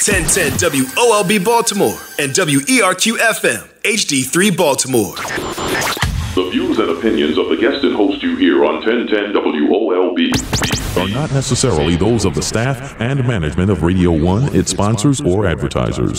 1010 WOLB Baltimore and WERQ FM HD3 Baltimore. The views and opinions of the guest and host you hear on 1010 WOLB are not necessarily those of the staff and management of Radio 1, its sponsors, or advertisers.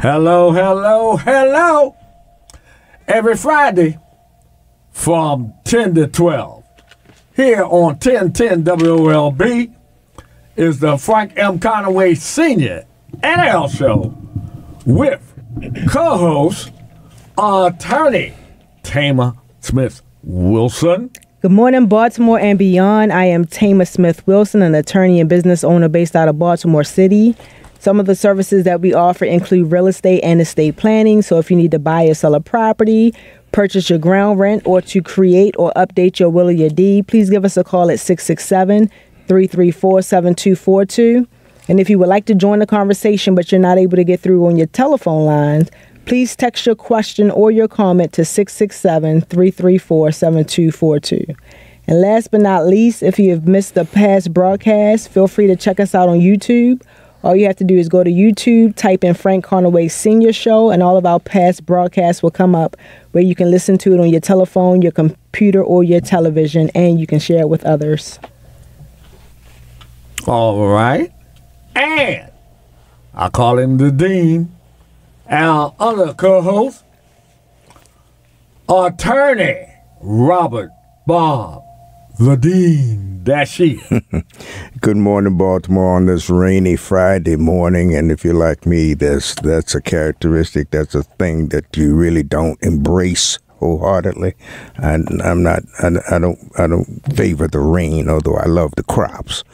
Hello, hello, hello. Every Friday from 10 to 12 here on 1010 WLB is the Frank M. Conaway Sr. NL Show with co host attorney Tehma Smith Wilson. Good morning, Baltimore and beyond. I am Tehma Smith Wilson, an attorney and business owner based out of Baltimore City. Some of the services that we offer include real estate and estate planning. So, if you need to buy or sell a property, purchase your ground rent, or to create or update your will or your deed, please give us a call at 667 334 7242. And if you would like to join the conversation but you're not able to get through on your telephone lines, please text your question or your comment to 667 334 7242. And last but not least, if you have missed the past broadcast, feel free to check us out on YouTube. All you have to do is go to YouTube, type in Frank Conaway Senior Show, and all of our past broadcasts will come up where you can listen to it on your telephone, your computer, or your television, and you can share it with others. All right. And I call him the Dean. Our other co host, attorney Robert Bob, the Dean. Good morning, Baltimore, on this rainy Friday morning. And if you're like me, that's that's a characteristic. That's a thing that you really don't embrace wholeheartedly. And I'm not. I, I don't. I don't favor the rain, although I love the crops.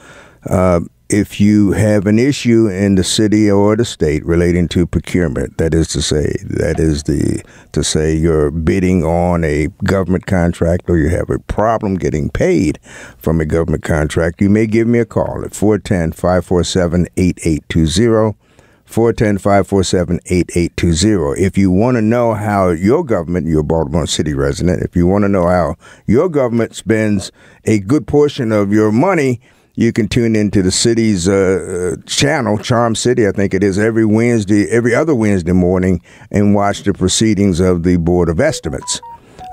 Uh, if you have an issue in the city or the state relating to procurement, that is to say, that is the to say you're bidding on a government contract or you have a problem getting paid from a government contract, you may give me a call at 410 547 8820. 410 547 8820. If you want to know how your government, you're a Baltimore City resident, if you want to know how your government spends a good portion of your money, you can tune into the city's uh, uh, channel, Charm City, I think it is, every Wednesday, every other Wednesday morning, and watch the proceedings of the Board of Estimates,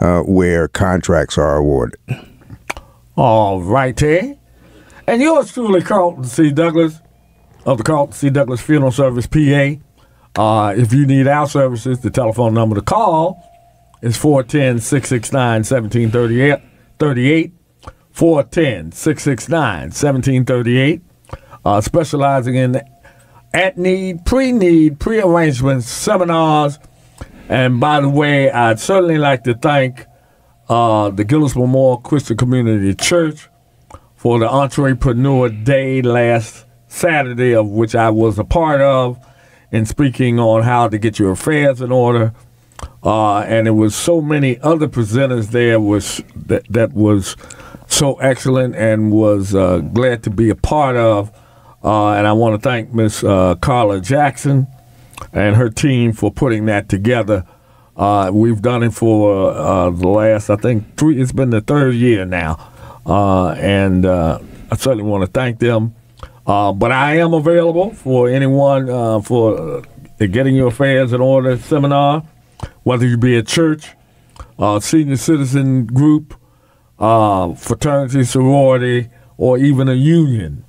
uh, where contracts are awarded. All righty. And yours truly, Carlton C. Douglass of the Carlton C. Douglass Funeral Service, PA. Uh, if you need our services, the telephone number to call is 410 669 1738. 410 669 1738. Uh, specializing in at need, pre need, pre arrangements, seminars. And by the way, I'd certainly like to thank uh, the Gillis Memorial Christian Community Church for the Entrepreneur Day last Saturday, of which I was a part of, in speaking on how to get your affairs in order. Uh, and there was so many other presenters there was that, that was so excellent and was uh, glad to be a part of. Uh, and I want to thank Miss uh, Carla Jackson and her team for putting that together. Uh, we've done it for uh, the last, I think, three. It's been the third year now, uh, and I certainly want to thank them. But I am available for anyone for getting your affairs in order seminar, whether you be a church, senior citizen group, uh, fraternity, sorority, or even a union.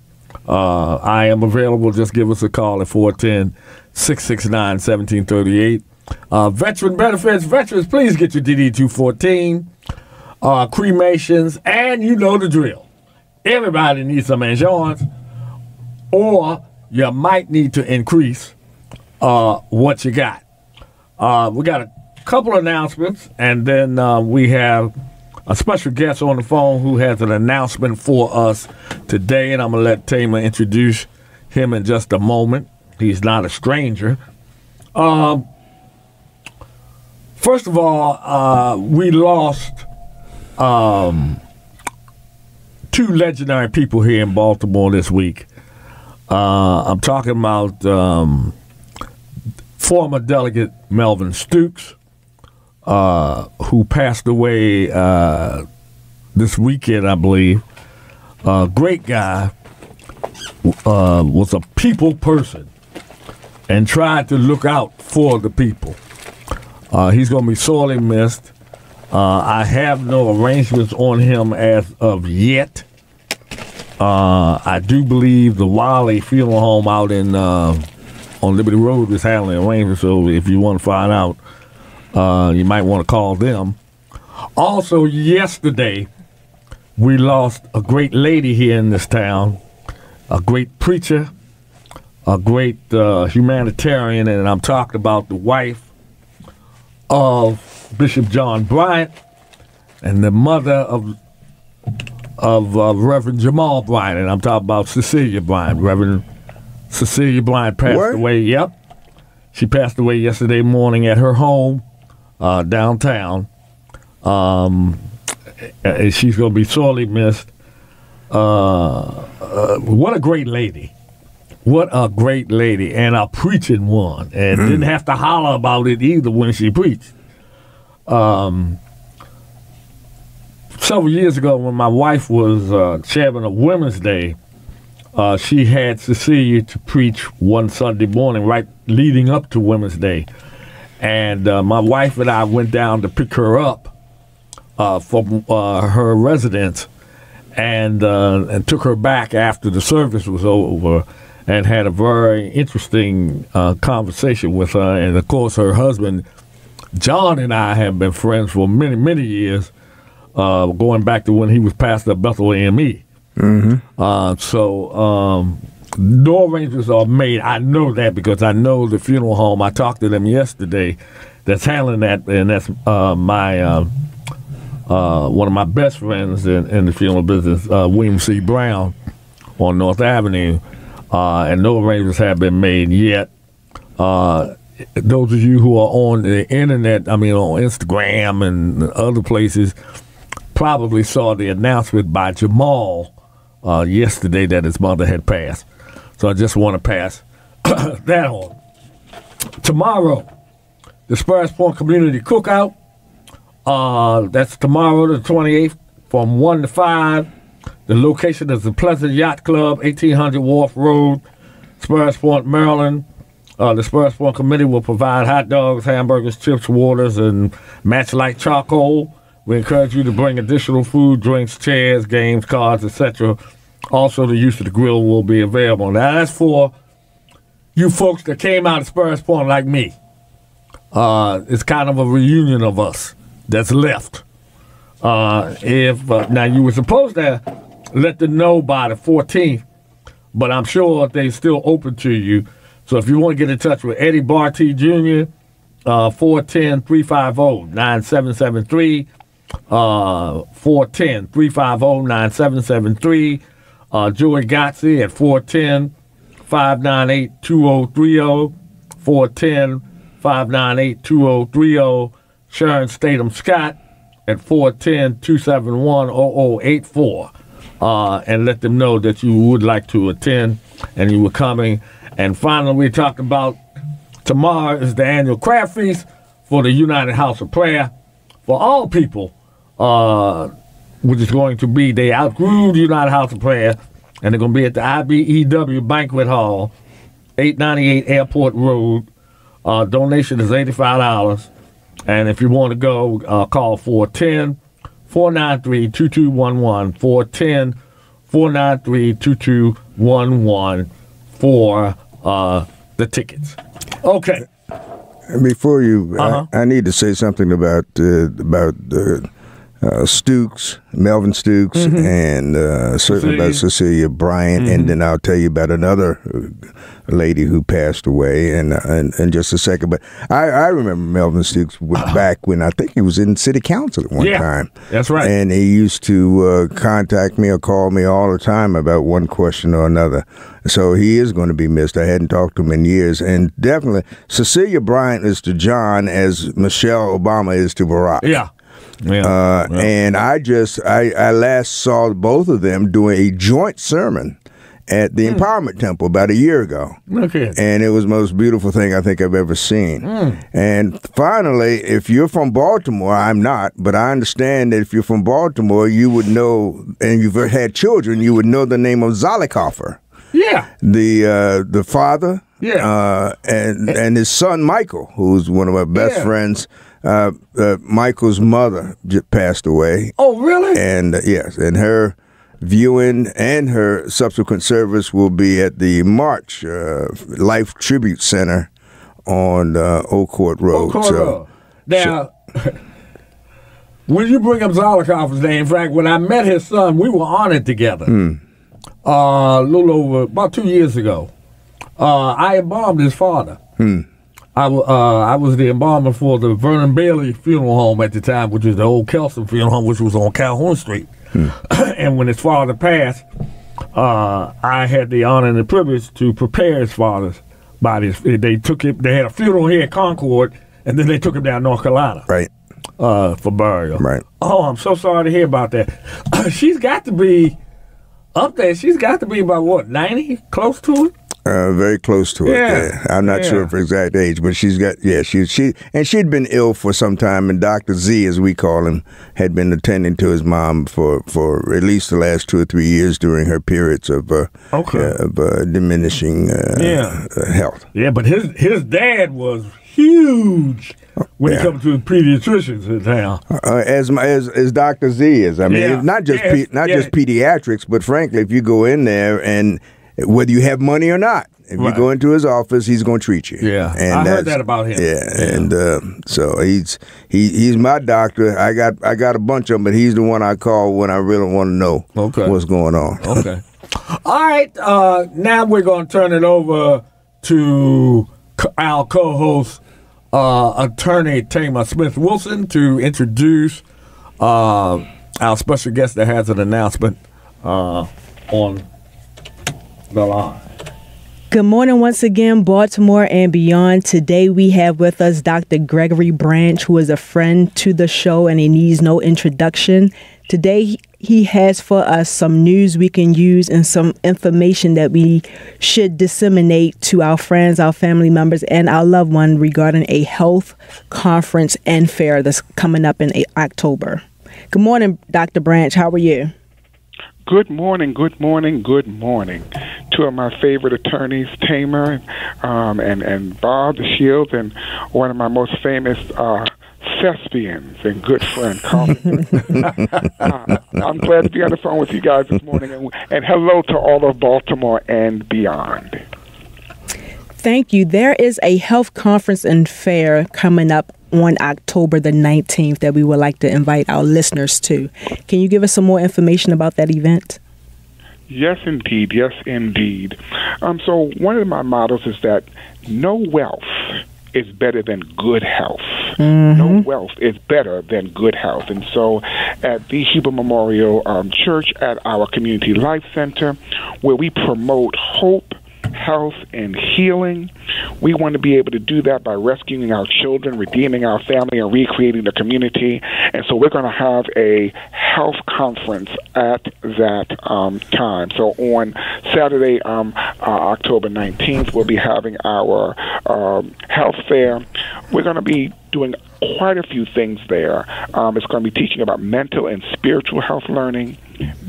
Uh, I am available. Just give us a call at 410 669 1738. Uh, veteran benefits, veterans, please get your DD 214, uh, cremations, and you know the drill. Everybody needs some insurance, or you might need to increase uh, what you got. Uh, we got a couple announcements, and then uh, we have a special guest on the phone who has an announcement for us today, and I'm to let Tehma introduce him in just a moment. He's not a stranger. Um, first of all, uh, we lost um, two legendary people here in Baltimore this week. Uh, I'm talking about um, former delegate Melvin Stukes, uh, who passed away uh, this weekend, I believe. Uh, great guy, uh, was a people person and tried to look out for the people. Uh, he's going to be sorely missed. Uh, I have no arrangements on him as of yet. I do believe the Wiley Funeral Home out in on Liberty Road is handling arrangements. So if you want to find out, uh, you might want to call them. Also, yesterday we lost a great lady here in this town, a great preacher, a great uh, humanitarian, and I'm talking about the wife of Bishop John Bryant and the mother of of uh, Reverend Jamal Bryant, and I'm talking about Cecilia Bryant. Reverend Cecilia Bryant passed What? away. Yep, she passed away yesterday morning at her home uh, downtown. Um, she's going to be sorely missed. Uh, uh, what a great lady. What a great lady and a preaching one. And didn't have to holler about it either when she preached. Um, several years ago, when my wife was uh, chairman of Women's Day, uh, she had Cecilia to preach one Sunday morning, right leading up to Women's Day. And uh, my wife and I went down to pick her up uh, from uh, her residence and uh, and took her back after the service was over and had a very interesting uh, conversation with her. And of course, her husband, John, and I have been friends for many, many years, uh, going back to when he was pastor of Bethel AME. Uh, so um, no arrangements are made. I know that because I know the funeral home. I talked to them yesterday. That's handling that, and that's uh, my uh, uh, one of my best friends in, in the funeral business, uh, William C. Brown, on North Avenue. Uh, and no arrangements have been made yet. Uh, those of you who are on the internet, I mean on Instagram and other places, probably saw the announcement by Jamal yesterday that his mother had passed. So I just want to pass that on. Tomorrow, the Sparrows Point Community Cookout. Uh, that's tomorrow, the 28th, from 1 to 5. The location is the Pleasant Yacht Club, 1800 Wharf Road, Sparrows Point, Maryland. Uh, the Sparrows Point Committee will provide hot dogs, hamburgers, chips, waters, and match like charcoal. We encourage you to bring additional food, drinks, chairs, games, cards, etc. Also, the use of the grill will be available. Now, that's for you folks that came out of Sparrows Point like me. Uh, it's kind of a reunion of us that's left. Uh, if uh, now you were supposed to let them know by the 14th, but I'm sure they're still open to you. So if you want to get in touch with Eddie Barty Jr., uh, 410-350-9773, uh, 410-350-9773, uh, Joey Gotzi at 410-598-2030, 410-598-2030, Sharon Statham Scott at 410-271-0084. uh, and let them know that you would like to attend and you were coming. And finally, we talked about tomorrow is the annual craft feast for the United House of Prayer for all people, uh, which is going to be they outgrew the United House of Prayer, and they're going to be at the IBEW Banquet Hall, 898 Airport Road. Uh, donation is $85. And if you want to go, uh, call 410 493 2211. 410 493 2211 for uh, the tickets. Okay. Before you, Uh-huh. I, I need to say something about uh, about uh, uh, Stukes, Melvin Stukes, and uh, certainly about Cecilia. Bryant, and then I'll tell you about another uh, lady who passed away, and in, in just a second. But I, I remember Melvin Stukes back when I think he was in city council at one Yeah, time. that's right. And he used to uh, contact me or call me all the time about one question or another. So he is going to be missed. I hadn't talked to him in years, and definitely Cecilia Bryant is to John as Michelle Obama is to Barack. Yeah. Yeah. Uh, Yeah. And I just I, I last saw both of them doing a joint sermon at the Empowerment Temple about a year ago. Okay. And it was the most beautiful thing I think I've ever seen. Hmm. And finally, if you're from Baltimore, I'm not, but I understand that if you're from Baltimore, you would know, and you've had children, you would know the name of Zollicoffer, Yeah. the uh, the father, Yeah. uh, and and his son Michael, who's one of my best Yeah. friends. Uh, uh, Michael's mother j- passed away, Oh, really? and uh, yes, and her viewing and her subsequent service will be at the March uh, Life Tribute Center on uh, Old Court Road. Oh, so, Cora. Now, when you bring up Zollicoffer's name, in fact, when I met his son, we were on it together. Hmm. Uh, a little over about two years ago. Uh, I embalmed his father. Hmm. I, uh, I was the embalmer for the Vernon Bailey Funeral Home at the time, which was the old Kelson Funeral Home, which was on Calhoun Street. Hmm. and when his father passed, uh, I had the honor and the privilege to prepare his father's body. They took him. They had a funeral here at Concord, and then they took him down North Carolina right, uh, for burial. right. Oh, I'm so sorry to hear about that. She's got to be up there. She's got to be about what ninety, close to it. Uh, very close to it. Yeah. Yeah. I'm not Yeah. sure of her exact age, but she's got yeah. She she and she'd been ill for some time, and Doctor Z, as we call him, had been attending to his mom for for at least the last two or three years during her periods of uh, Okay. uh, of uh, diminishing uh, Yeah. uh, health. Yeah, but his his dad was huge when Yeah. it comes to pediatricians in town. Uh, as my, as as Doctor Z is. I mean, Yeah. not just Yes. pe- not Yeah. just pediatrics, but frankly, if you go in there and whether you have money or not. If Right. you go into his office, he's going to treat you. Yeah. and I heard that about him. Yeah, Yeah. and uh, so he's he he's my doctor. I got I got a bunch of them, but he's the one I call when I really want to know Okay. what's going on. Okay. All right. Uh, now we're going to turn it over to our co-host, uh, attorney Tehma Smith Wilson, to introduce uh, our special guest that has an announcement uh, on the line. Good morning once again, Baltimore and beyond. Today we have with us Dr. Gregory Branch, who is a friend to the show and he needs no introduction. Today he- has for us some news we can use and some information that we should disseminate to our friends, our family members, and our loved one regarding a health conference and fair that's coming up in October. Good morning, Dr. Branch. How are you? Good morning, good morning, good morning. Two of my favorite attorneys, Tehma um, and, and Bob the Shields, and one of my most famous uh, thespians and good friend, Carlton. uh, I'm glad to be on the phone with you guys this morning, and, and hello to all of Baltimore and beyond. Thank you. There is a health conference and fair coming up on October the 19th that we would like to invite our listeners to. Can you give us some more information about that event? Yes, indeed. Yes, indeed. Um, so one of my mottos is that no wealth is better than good health. No wealth is better than good health. And so at the Huber Memorial um, Church at our Community Life Center, where we promote hope, health, and healing, we want to be able to do that by rescuing our children, redeeming our family, and recreating the community. And so we're going to have a health conference at that um, time. So on Saturday, um, uh, October 19th, we'll be having our um, health fair. We're going to be doing quite a few things there. Um, it's going to be teaching about mental and spiritual health learning,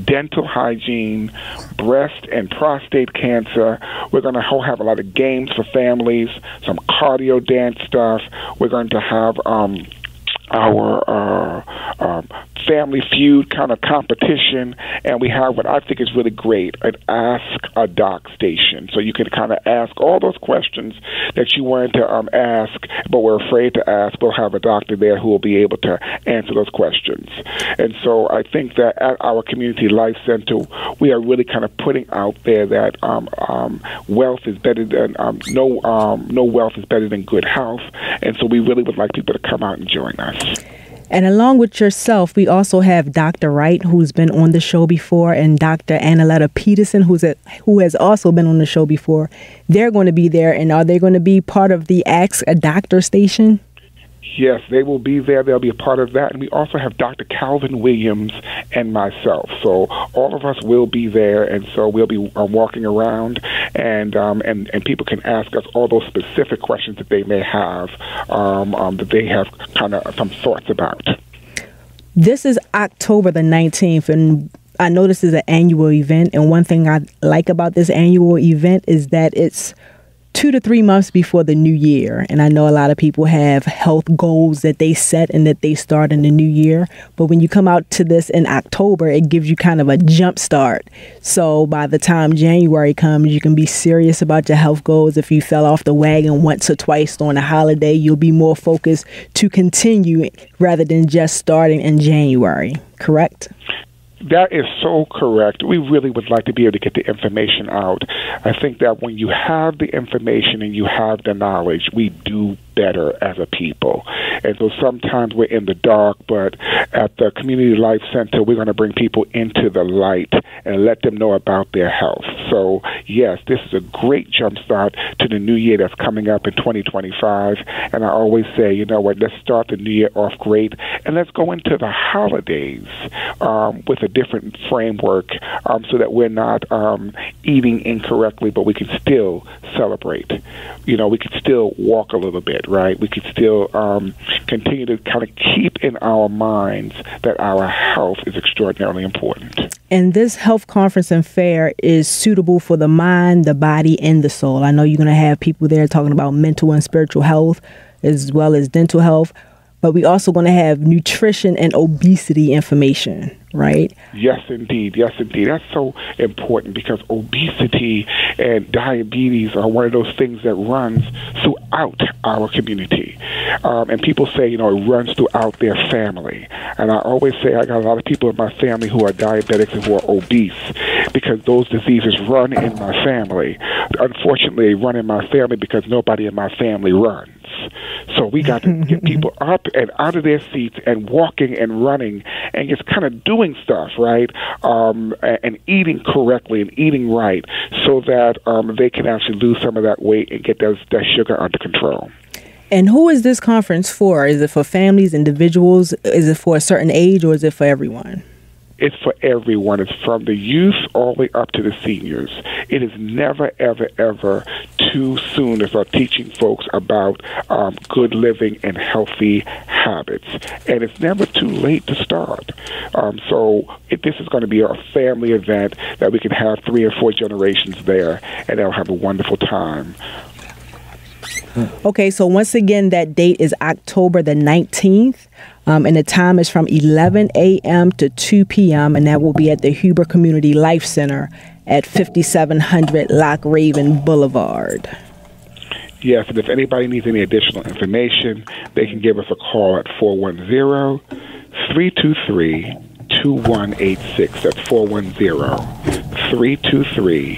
dental hygiene, breast and prostate cancer. We're going to have a lot of games for families, some cardio dance stuff. We're going to have um, our uh, um, family feud kind of competition, and we have what I think is really great an Ask a Doc station. So you can kind of ask all those questions that you wanted to um, ask, but were afraid to ask. We'll have a doctor there who will be able to answer those questions. And so I think that at our community life center, we are really kind of putting out there that um, um, wealth is better than um, no um, no wealth is better than good health, and so we really would like people to come out and join us. And along with yourself, we also have Dr. Wright, who's been on the show before, and Dr. Annaletta Peterson, who's a, who has also been on the show before. They're going to be there, and are they going to be part of the Ask a Doctor station? Yes, they will be there. They'll be a part of that. And we also have Dr. Calvin Williams and myself. So all of us will be there, and so we'll be uh, walking around, and um, and and people can ask us all those specific questions that they may have, um, um, that they have kind of some thoughts about. This is October the 19th, and I know this is an annual event. And one thing I like about this annual event is that it's two to three months before the new year. And I know a lot of people have health goals that they set and that they start in the new year. But when you come out to this in October, it gives you kind of a jump start. So by the time January comes, you can be serious about your health goals. If you fell off the wagon once or twice during a holiday, you'll be more focused to continue rather than just starting in January. Correct? That is so correct. We really would like to be able to get the information out. I think that when you have the information and you have the knowledge, we do better as a people. And so sometimes we're in the dark, but at the Community Life Center, we're going to bring people into the light and let them know about their health. So, yes, this is a great jumpstart to the new year that's coming up in 2025. And I always say, you know what, let's start the new year off great and let's go into the holidays um, with a different framework um, so that we're not um, eating incorrectly, but we can still celebrate. You know, we can still walk a little bit, right? We can still um, continue to kind of keep in our minds that our health is extraordinarily important. And this health conference and fair is suitable for the mind, the body, and the soul. I know you're going to have people there talking about mental and spiritual health as well as dental health but we're also going to have nutrition and obesity information, right? Yes, indeed. Yes, indeed. That's so important because obesity and diabetes are one of those things that runs throughout our community. Um, and people say, you know, it runs throughout their family. And I always say I got a lot of people in my family who are diabetics and who are obese because those diseases run in my family. Unfortunately, they run in my family because nobody in my family runs. So we got to get people up and out of their seats and walking and running and just kind of doing stuff, right? Um, and eating correctly and eating right so that um, they can actually lose some of that weight and get those, that sugar under control. And who is this conference for? Is it for families, individuals? Is it for a certain age or is it for everyone? It's for everyone. It's from the youth all the way up to the seniors. It is never, ever, ever too soon to start teaching folks about um, good living and healthy habits. And it's never too late to start. Um, so it, this is going to be a family event that we can have three or four generations there, and they'll have a wonderful time. Okay, so once again, that date is October the 19th. Um, and the time is from 11 a.m. to 2 p.m., and that will be at the Huber Community Life Center at 5700 Loch Raven Boulevard. Yes, and if anybody needs any additional information, they can give us a call at 410 323 2186. That's 410 323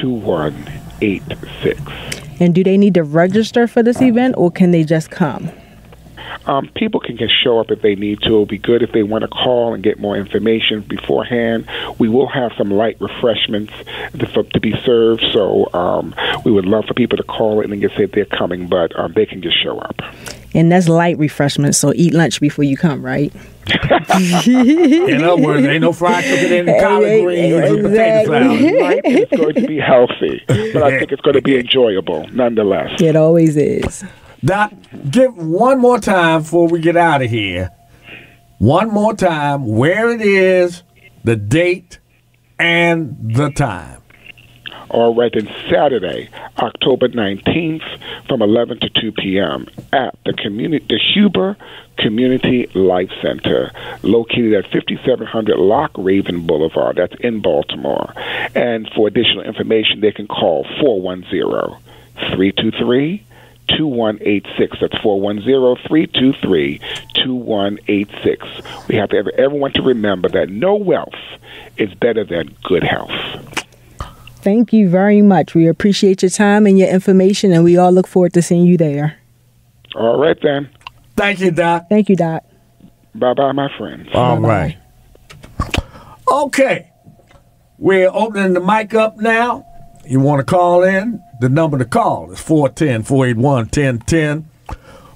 2186. And do they need to register for this event or can they just come? Um, people can just show up if they need to. It'll be good if they want to call and get more information beforehand. We will have some light refreshments to, for, to be served, so um, we would love for people to call in and just say they're coming, but um, they can just show up. And that's light refreshment, so eat lunch before you come, right? In other words, ain't no fried chicken in the collard greens and potato salad. Life is going to be healthy, but I think it's going to be enjoyable nonetheless. It always is. Doc, give one more time before we get out of here. One more time, where it is, the date, and the time. All right, then Saturday, October 19th, from 11 to 2 p.m. at the community, the Huber Community Life Center, located at 5700 Loch Raven Boulevard. That's in Baltimore. And for additional information, they can call 410 323 2186. That's 410 323 2186. We have to have everyone to remember that no wealth is better than good health. Thank you very much. We appreciate your time and your information, and we all look forward to seeing you there. All right, then. Thank you, Doc. Thank you, Doc. Bye bye, my friends. All right. Okay. We're opening the mic up now. You want to call in? The number to call is 410 481 1010.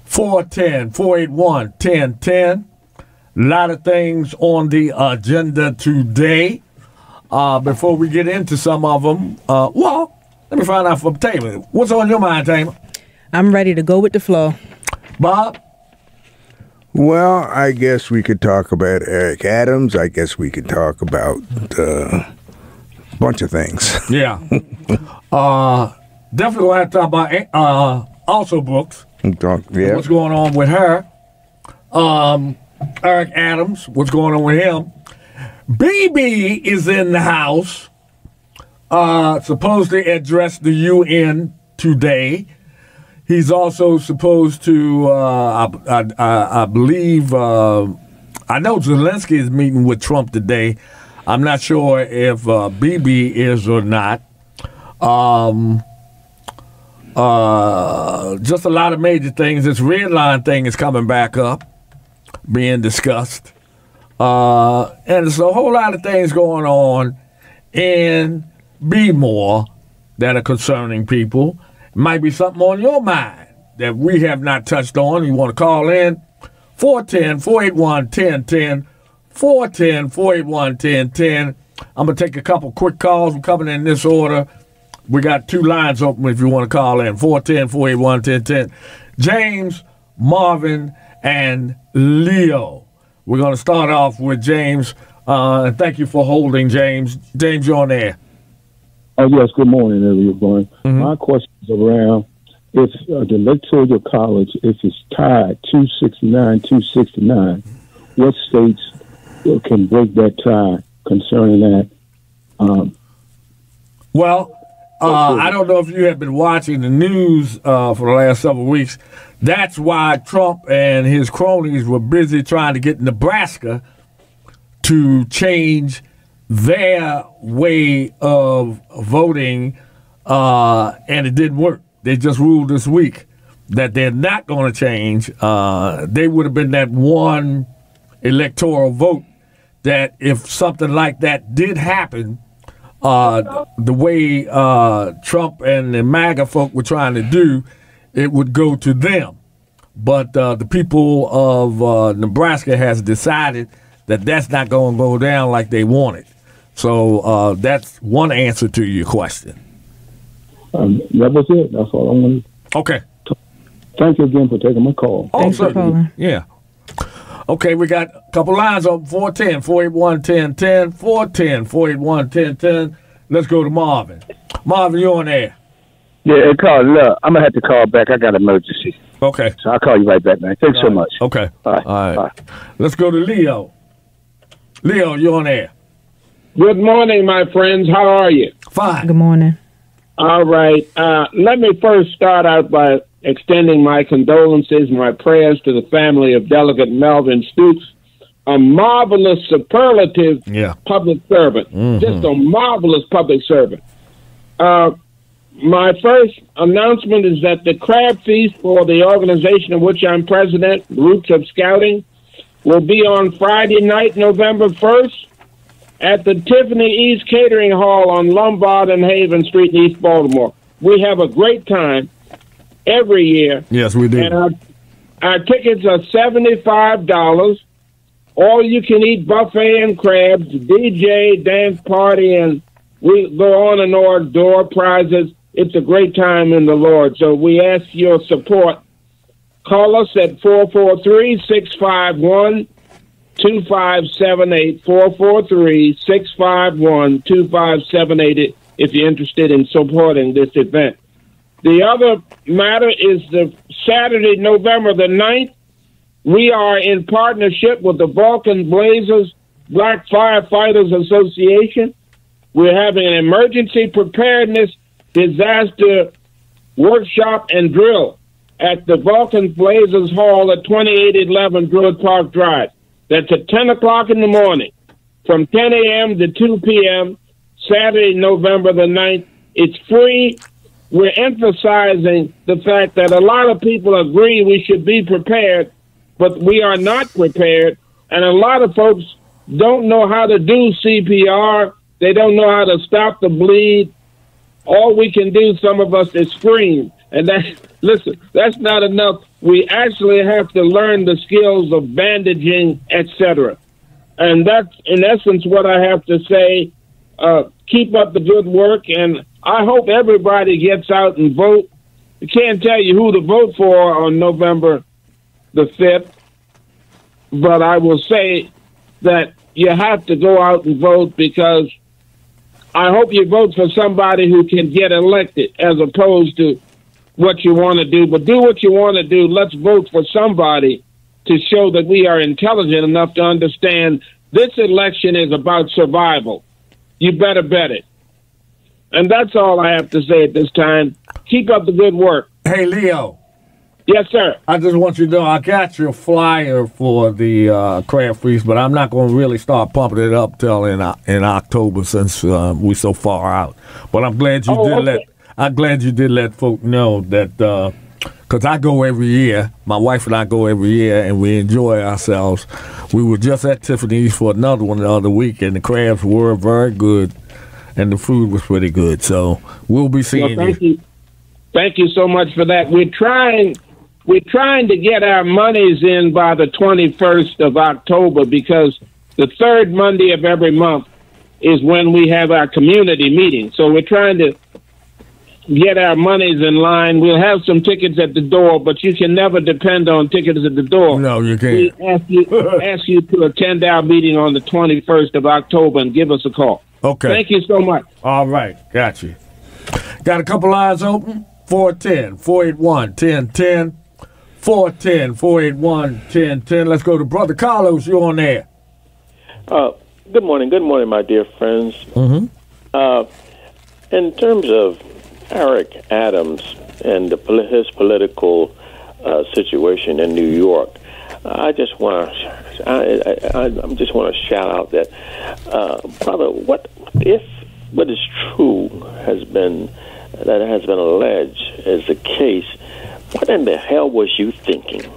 410 481 1010. A lot of things on the agenda today. Uh, before we get into some of them, uh, well, let me find out from Taylor. What's on your mind, Taylor? I'm ready to go with the flow. Bob? Well, I guess we could talk about Eric Adams. I guess we could talk about uh, a bunch of things. Yeah. uh, definitely going to have to talk about uh, Alsobrooks. Talk, yeah. What's going on with her? Um, Eric Adams. What's going on with him? Bibi is in the house. Uh, supposed to address the UN today. He's also supposed to, uh, I, I, I, believe, uh, I know Zelensky is meeting with Trump today. I'm not sure if uh, Bibi is or not. Um, uh, just a lot of major things. This red line thing is coming back up, being discussed. Uh, and there's a whole lot of things going on in Be More that are concerning people. It Might be something on your mind that we have not touched on. You want to call in 410 481 1010. 410 481 1010. I'm going to take a couple quick calls. We're coming in this order. We got two lines open if you want to call in 410 481 1010. James, Marvin, and Leo. We're going to start off with James. Uh, and thank you for holding, James. James, you're on air. Oh, yes. Good morning, everyone. My question is around if uh, the Electoral College, if it's tied 269 269, what states uh, can break that tie concerning that? Um, Well, uh, I don't know if you have been watching the news uh, for the last several weeks. That's why Trump and his cronies were busy trying to get Nebraska to change their way of voting, uh, and it didn't work. They just ruled this week that they're not going to change. Uh, they would have been that one electoral vote that if something like that did happen, uh, the way uh, Trump and the MAGA folk were trying to do, it would go to them. But uh, the people of uh, Nebraska has decided that that's not going to go down like they wanted. So uh, that's one answer to your question. um, that was it. That's all I wanted. Okay. Thank you again for taking my call. Oh, Thanks for calling. Yeah. Okay, we got a couple lines open 410 481 1010. 410 481 1010. Let's go to Marvin. Marvin, you're on air. Yeah, hey, Carl, look, I'm gonna have to call back. I got an emergency, Okay. so I'll call you right back, man. Thanks so much. Okay. All right. All right. Bye. Let's go to Leo. Leo, you're on air. Good morning, my friends. How are you? Fine. Good morning. All right. Uh, let me first start out by extending my condolences, and my prayers to the family of Delegate Melvin Stukes, a marvelous, superlative Yeah. public servant, Mhm. just a marvelous public servant. Uh, my first announcement is that the crab feast for the organization of which I'm president, Roots of Scouting, will be on Friday night, November 1st, at the Tiffany East Catering Hall on Lombard and Haven Street in East Baltimore. We have a great time every year. Yes, we do. And our, Our tickets are seventy-five dollars. All you can eat buffet and crabs, DJ, dance party, and we go on and on. Door prizes. It's a great time in the Lord. So we ask your support. Call us at 443 651 2578. 443 651 2578 if you're interested in supporting this event. The other matter is the Saturday, November the 9th. We are in partnership with the Vulcan Blazers Black Firefighters Association. We're having an emergency preparedness disaster workshop and drill at the Vulcan Blazers Hall at 2811 Druid Park Drive. That's at 10 o'clock in the morning from 10 a.m. to 2 p.m. Saturday, November the 9th. It's free. We're emphasizing the fact that a lot of people agree we should be prepared, but we are not prepared. And a lot of folks don't know how to do CPR. They don't know how to stop the bleed. All we can do, some of us, is scream. And that, listen, that's not enough. We actually have to learn the skills of bandaging, etc. And that's, in essence, what I have to say. Uh, keep up the good work, and I hope everybody gets out and vote. I can't tell you who to vote for on November the 5th, but I will say that you have to go out and vote because I hope you vote for somebody who can get elected as opposed to what you want to do. But do what you want to do. Let's vote for somebody to show that we are intelligent enough to understand this election is about survival. You better bet it. And that's all I have to say at this time. Keep up the good work. Hey, Leo. Yes, sir. I just want you to know I got your flyer for the uh, crab feast, but I'm not going to really start pumping it up till in uh, in October since uh, we're so far out. But I'm glad you Oh, did okay. let I'm glad you did let folk know that because I go every year. My wife and I go every year, and we enjoy ourselves. We were just at Tiffany's for another one the other week, and the crabs were very good, and the food was pretty good. So we'll be Well, seeing thank you. Thank you so much for that. We're trying we're trying to get our monies in by the 21st of October because the third Monday of every month is when we have our community meeting. So we're trying to get our monies in line. We'll have some tickets at the door, but you can never depend on tickets at the door. No, you can't. We ask you ask you to attend our meeting on the 21st of October and give us a call. Okay. Thank you so much. All right, got you. Got a couple lines open 410 481 1010. 410 481 1010. Let's go to Brother Carlos. You're on there? Uh, good morning, good morning, my dear friends. Mm-hmm. Uh, in terms of Eric Adams and the, his political uh, situation in New York, I just want to, I, I, I just want to shout out that, uh, brother, what if what is true has been that has been alleged as the case? What in the hell was you thinking?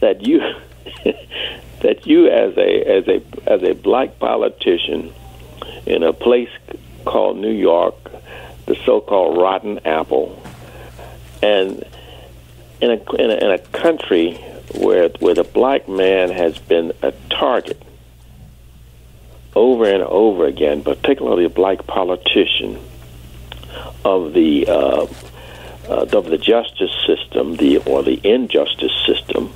That you that you as a as a as a black politician in a place called New York, so-called Rotten Apple, and in a in a, in a country where where the black man has been a target over and over again, particularly a black politician of the uh, uh, of the justice system, the or the injustice system,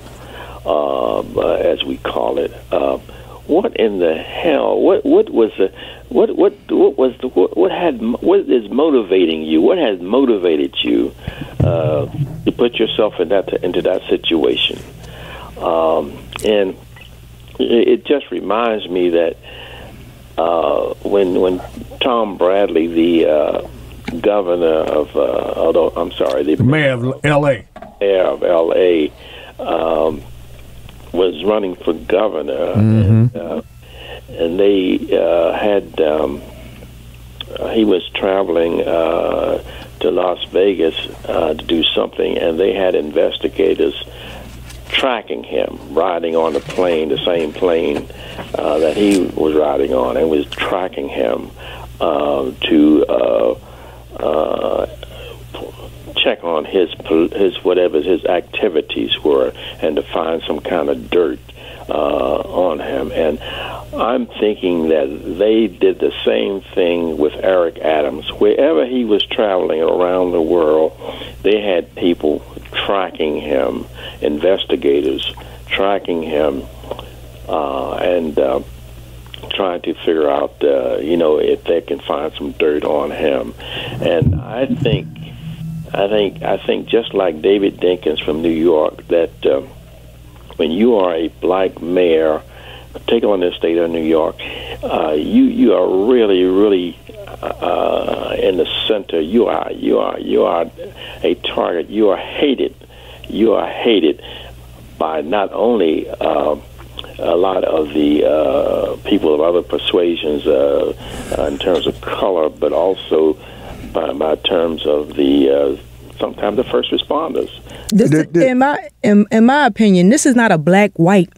um, uh, as we call it. What in the hell? What what was the what what what was the what, what had what is motivating you? What has motivated you uh, to put yourself in that into that situation? Um, and it, it just reminds me that uh, when when Tom Bradley, the uh, governor of, uh, although I'm sorry, the mayor of L.A. mayor of L.A. Um, was running for governor, Mhm. uh, and they uh, had um, uh, he was traveling uh, to Las Vegas uh, to do something, and they had investigators tracking him, riding on the plane, the same plane uh, that he was riding on, and was tracking him uh, to uh, uh, check on his his whatever his activities were, and to find some kind of dirt uh, on him. And I'm thinking that they did the same thing with Eric Adams. Wherever he was traveling around the world, they had people tracking him, investigators tracking him, uh, and uh, trying to figure out, uh, you know, if they can find some dirt on him. And I think, I think, I think, just like David Dinkins from New York, that uh, when you are a black mayor, take on the state of New York, uh, you you are really, really uh, in the center. You are you are you are a target. You are hated. You are hated by not only uh, a lot of the uh, people of other persuasions uh, uh, in terms of color, but also by, by terms of the uh, sometimes the first responders. This, in my in, in my opinion, this is not a black white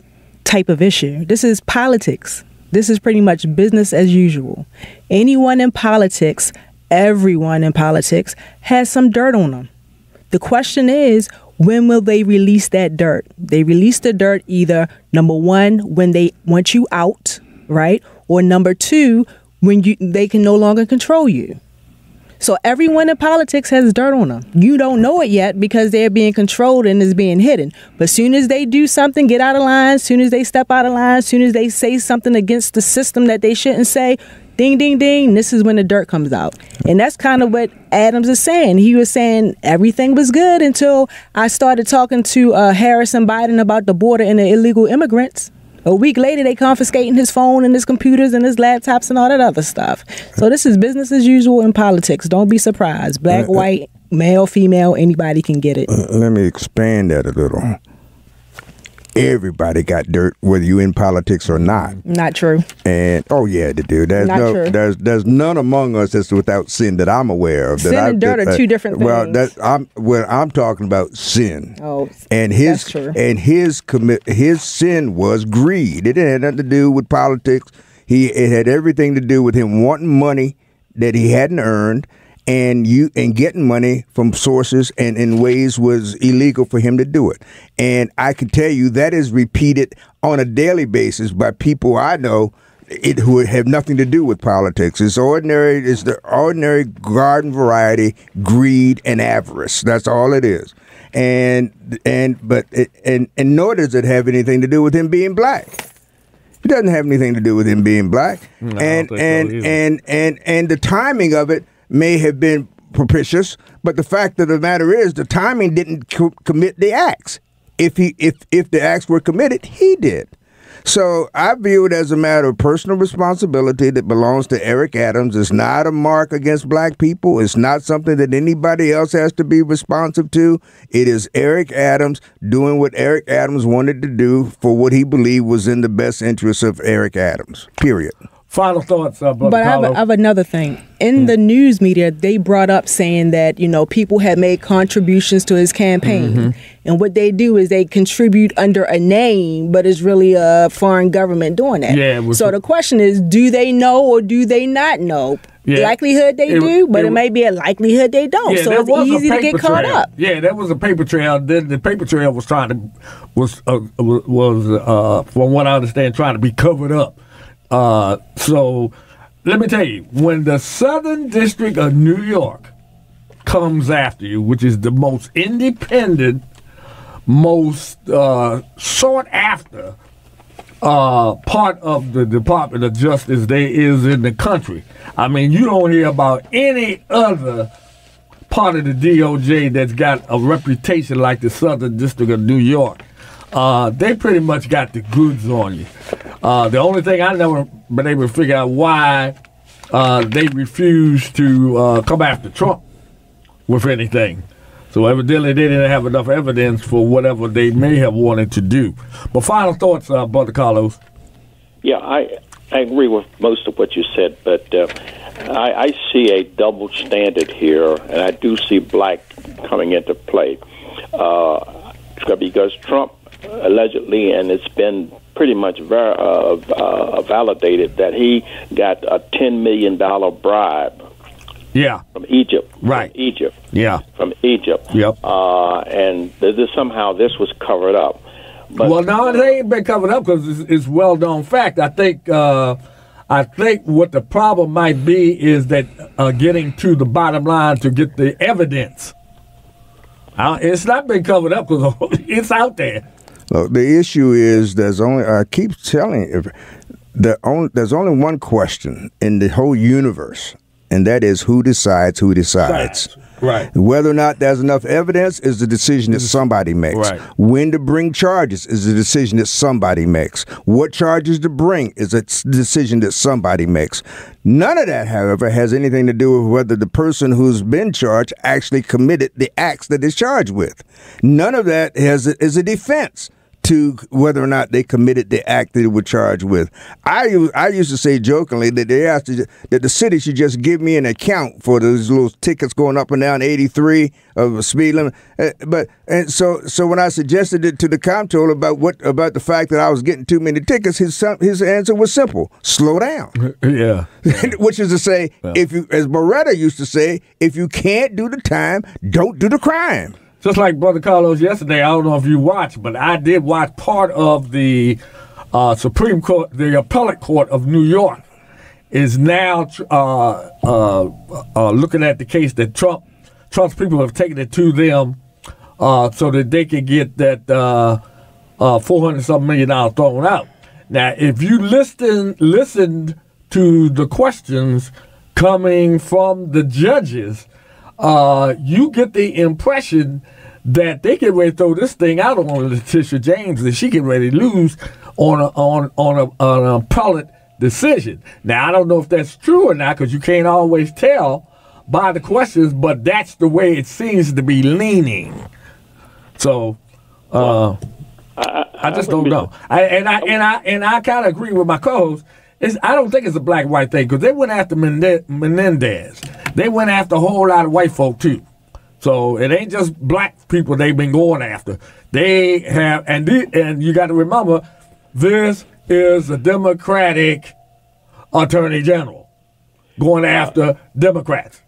type of issue. This is politics. This is pretty much business as usual. Anyone in politics, everyone in politics, has some dirt on them. The question is, when will they release that dirt? They release the dirt either number one when they want you out, right, or number two when you they can no longer control you. So everyone in politics has dirt on them. You don't know it yet because they're being controlled and is being hidden. But soon as they do something, get out of line. As soon as they step out of line, as soon as they say something against the system that they shouldn't say, ding, ding, ding. This is when the dirt comes out, and that's kind of what Adams is saying. He was saying everything was good until I started talking to uh, Harris and Biden about the border and the illegal immigrants. A week later, they confiscating his phone and his computers and his laptops and all that other stuff. So this is business as usual in politics. Don't be surprised. Black, Uh, uh, white, male, female, anybody can get it. Uh, let me expand that a little. Everybody got dirt, whether you in politics or not. Not true. And oh yeah, do. There's Not no, true. there's there's none among us that's without sin that I'm aware of. that Sin I- and dirt that- are two different things. Well, that I'm when I'm talking about sin. Oh, and his that's true. and his commit his sin was greed. It didn't have nothing to do with politics. He it had everything to do with him wanting money that he hadn't earned and you and getting money from sources and in ways was illegal for him to do it. And I can tell you that is repeated on a daily basis by people I know it who have nothing to do with politics. It's ordinary. It's the ordinary garden variety greed and avarice. That's all it is. And and but it, and and nor does it have anything to do with him being black. It doesn't have anything to do with him being black. No, and think so and, and and and the timing of it may have been propitious, but the fact of the matter is the timing didn't co- commit the acts. If he if if the acts were committed, he did. So I view it as a matter of personal responsibility that belongs to Eric Adams. It's not a mark against black people. It's not something that anybody else has to be responsive to. It is Eric Adams doing what Eric Adams wanted to do for what he believed was in the best interest of Eric Adams. Period. Final thoughts, uh, Brother But I have. I have another thing. In the news media, they brought up saying that, you know, people had made contributions to his campaign. Mm-hmm. And what they do is they contribute under a name, but it's really a foreign government doing that. Yeah, was- so the question is do they know or do they not know? Yeah. Likelihood they It- do, but it- it, may be a likelihood they don't. Yeah, so it's easy to get caught trail. up. Yeah, there was a paper trail. Then the paper trail was trying to was uh, was uh, from what I understand trying to be covered up. Uh, so let me tell you, when the Southern District of New York comes after you, which is the most independent, most uh, sought after uh, part of the Department of Justice there is in the country. I mean, you don't hear about any other part of the DOJ that's got a reputation like the Southern District of New York. Uh, they pretty much got the goods on you. Uh, the only thing I never been able to figure out why uh, they refused to uh, come after Trump with anything. So evidently they didn't have enough evidence for whatever they may have wanted to do. But final thoughts, uh, Brother Carlos. Yeah, I I agree with most of what you said, but uh, I, I see a double standard here, and I do see black coming into play uh, because Trump allegedly, and it's been pretty much ver- uh, uh, validated that he got a ten million dollar bribe Yeah. from Egypt. Right. From Egypt. Yeah. From Egypt. Yep. Uh, and th- this, somehow this was covered up. But well, no, it ain't been covered up because it's, it's well known fact. I think. Uh, I think what the problem might be is that uh, getting to the bottom line to get the evidence. Uh, it's not been covered up because it's out there. Look, the issue is there's only I keep telling if the only, there's only one question in the whole universe, and that is who decides who decides. Right. Whether or not there's enough evidence is the decision that mm. somebody makes. Right. When to bring charges is the decision that somebody makes. What charges to bring is a decision that somebody makes. None of that, however, has anything to do with whether the person who's been charged actually committed the acts that is charged with. None of that has is a defense to whether or not they committed the act that they were charged with. I I used to say jokingly that they asked to, that the city should just give me an account for those little tickets going up and down 83 of a speed limit. Uh, but and so so when I suggested it to the comptroller about what about the fact that I was getting too many tickets, his his answer was simple: slow down. Yeah. Which is to say, if you, as Baretta used to say, if you can't do the time, don't do the crime. Just like Brother Carlos yesterday, I don't know if you watched, but I did watch part of the uh, Supreme Court, the Appellate Court of New York, is now uh, uh, uh, looking at the case that Trump, Trump's people have taken it to them uh, so that they can get that uh, uh, four hundred something million dollars thrown out. Now, if you listen listened to the questions coming from the judges, uh, you get the impression that they get ready to throw this thing out on Letitia James, that she get ready to lose on a, on on, a, on an appellate decision. Now, I don't know if that's true or not because you can't always tell by the questions, but that's the way it seems to be leaning. So, uh, I, just don't know. I, and I and I and I kind of agree with my co-host. It's, I don't think it's a black white thing because they went after Menendez. They went after a whole lot of white folk too. So it ain't just black people they've been going after. They have, and and you got to remember, this is a Democratic attorney general going after Democrats.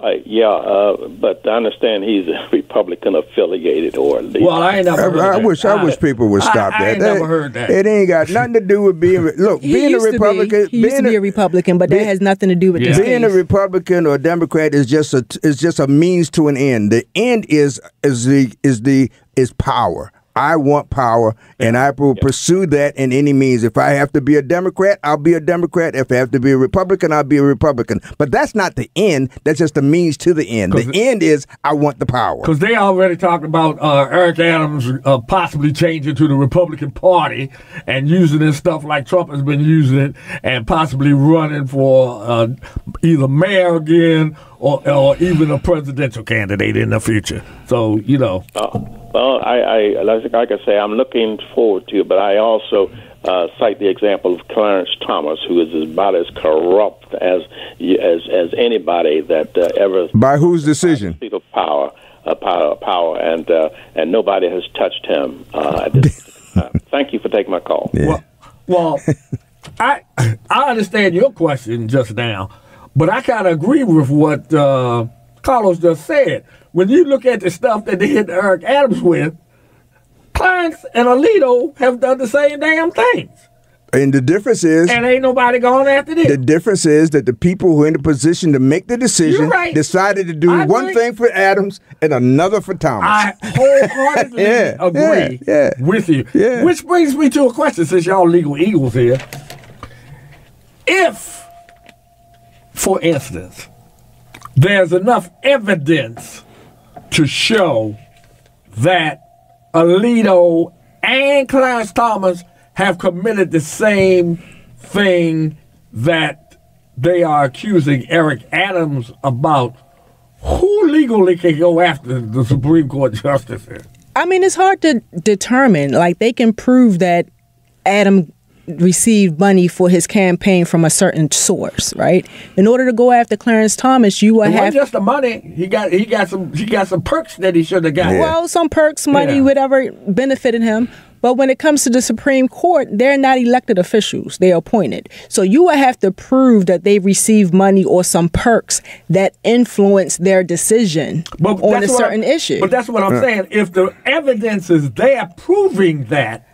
Uh, yeah, uh, but I understand he's a Republican affiliated or at least. Well, I ain't never heard I, I wish I, wish people would stop I that. ain't That- never heard that. It ain't got nothing to do with being look He being a used to be- Republican. He used to being be a Republican, but that has nothing to do with this being case. a Republican or a Democrat is just a is just a means to an end. The end is is the is the is power. I want power, and I will pursue that in any means. If I have to be a Democrat, I'll be a Democrat. If I have to be a Republican, I'll be a Republican. But that's not the end. That's just the means to the end. The end is I want the power. Because they already talked about uh, Eric Adams uh, possibly changing to the Republican Party and using this stuff like Trump has been using it, and possibly running for uh, either mayor again or, or even a presidential candidate in the future. So you know, Well, I, I like like I say, I'm looking forward to it, but I also uh, cite the example of Clarence Thomas, who is about as corrupt as as as anybody that uh, ever By whose decision? seat of power, uh, power, power, and uh, and nobody has touched him. Uh, at. Thank you for taking my call. well, well, I I understand your question just now, but I kind of agree with what uh, Carlos just said. When you look at the stuff that they hit Eric Adams with, Clarence and Alito have done the same damn things. And the difference is, and ain't nobody going after this. The difference is that the people who are in the position to make the decision right. decided to do I one thing for Adams and another for Thomas. I wholeheartedly Yeah, agree yeah, with you. yeah. Which brings me to a question since y'all legal eagles here. If, for instance, there's enough evidence to show that Alito and Clarence Thomas have committed the same thing that they are accusing Eric Adams about, who legally can go after the Supreme Court justices? I mean, it's hard to determine. Like, they can prove that Adam received money for his campaign from a certain source, right? In order to go after Clarence Thomas, you would It have just the money. He got he got some he got some perks that he should have got. well some perks, money, Yeah. whatever benefited him. But when it comes to the Supreme Court, they're not elected officials, they're appointed. So you will have to prove that they received money or some perks that influence their decision on a certain I'm- issue. But that's what I'm saying. If the evidence is there proving that,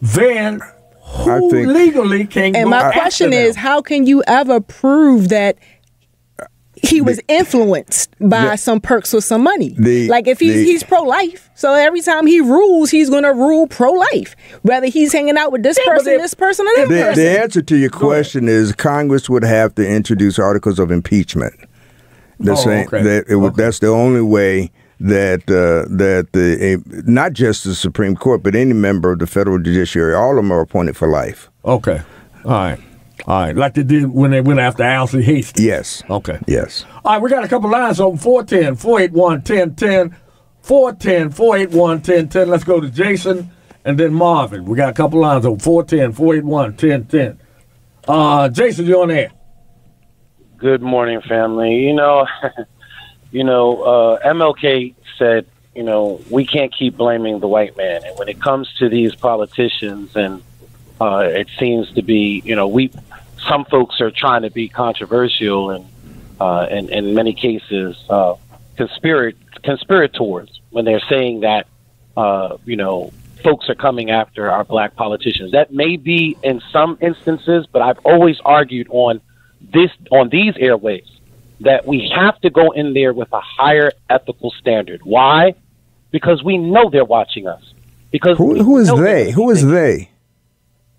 then who think- legally can And my after question them? is, how can you ever prove that he was influenced by The- some perks or some money? the- like if he's he's pro life, so every time he rules, he's gonna rule pro life, whether he's hanging out with this Yeah, person, if- this person, or that The, person. the answer to your question is Congress would have to introduce articles of impeachment. The Oh, same okay. that it would, that's the only way that uh, that the a, not just the Supreme Court but any member of the federal judiciary, all of them are appointed for life. Okay. All right. All right. Like they did when they went after Alcee Hastings. Yes. Okay. Yes. All right, we got a couple lines open 410 481 1010. 410 481 1010. Let's go to Jason and then Marvin. We got a couple lines open 410 481 1010. Uh, Jason, you're on air. Good morning, family. You know, you know, uh, MLK said, you know, we can't keep blaming the white man. And when it comes to these politicians, and uh, it seems to be, you know, we some folks are trying to be controversial and, uh, in, in many cases, uh, conspirat- conspirators when they're saying that, uh, you know, folks are coming after our black politicians. That may be in some instances, but I've always argued on this on these airways that we have to go in there with a higher ethical standard. Why? Because we know they're watching us. Because Who, who is they? Who is they?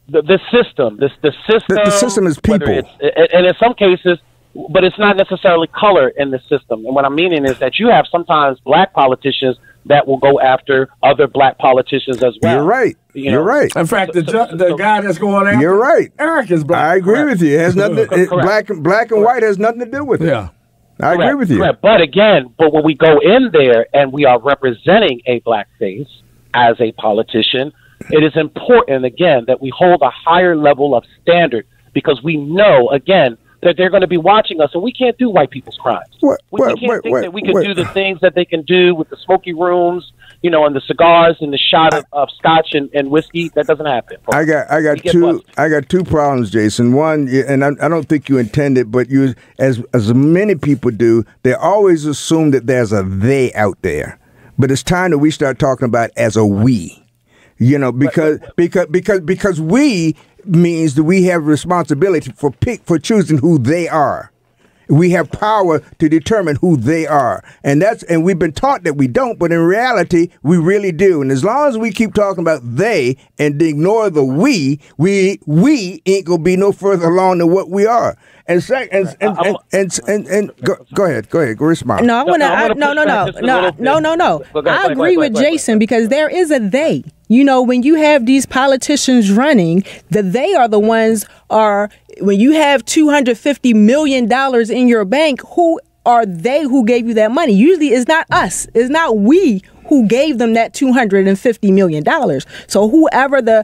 the, the system, this the system, The- the system is people. it's- and- and in some cases, but it's not necessarily color in the system. And what I'm meaning is that you have sometimes black politicians that will go after other black politicians as well. You're right. You You're know, right. In fact, the, ju- the guy that's going after You're right. Eric is black. I agree with you. It has nothing. To, it, black and black and white has nothing to do with it. Yeah. I agree with you. correct. But again, but when we go in there and we are representing a black face as a politician, it is important again that we hold a higher level of standard because we know again that they're going to be watching us, and we can't do white people's crimes. What, We, what, we can't what, think that we can do the things that they can do with the smoky rooms, you know, and the cigars and the shot of, of scotch and, and whiskey. That doesn't happen. I got I got two busted. I got two problems, Jason. One, and I, I don't think you intended, but you as as many people do, they always assume that there's a they out there. But it's time that we start talking about as a we. You know, because because because because we means that we have responsibility for pick for choosing who they are. We have power to determine who they are. And that's and we've been taught that we don't, but in reality, we really do. And as long as we keep talking about they and ignore the we, we we ain't gonna be no further along than what we are. And sec- and and and, and, and, and go, go ahead, go ahead, go respond. No, I want to. no, No, no, no, no, no, no, no. Go ahead, I agree with Jason because there is a they. You know, when you have these politicians running, the they are the ones are when you have two hundred fifty million dollars in your bank. Who are they who gave you that money? Usually, it's not us. It's not we who gave them that two hundred and fifty million dollars. So whoever the